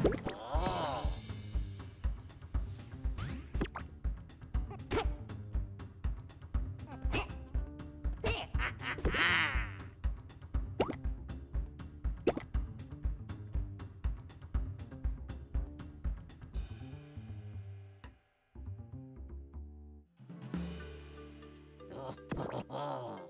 어,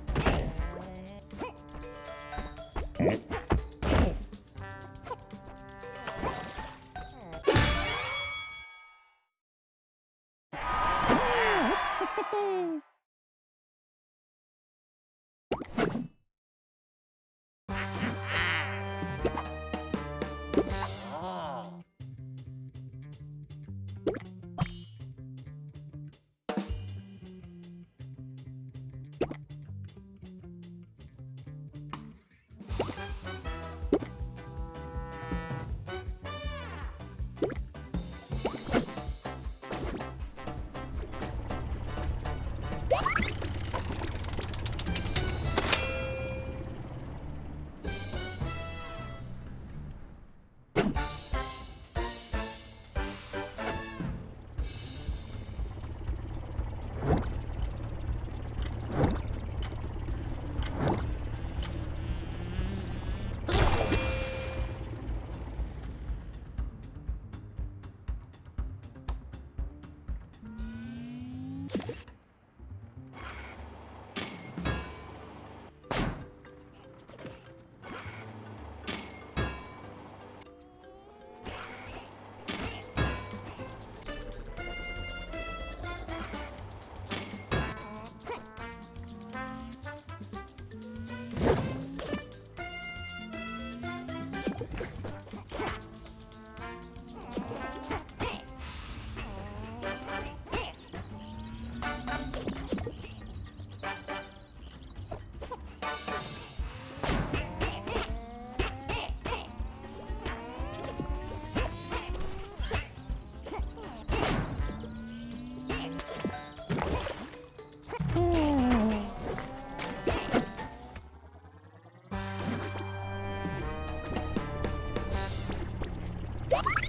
What?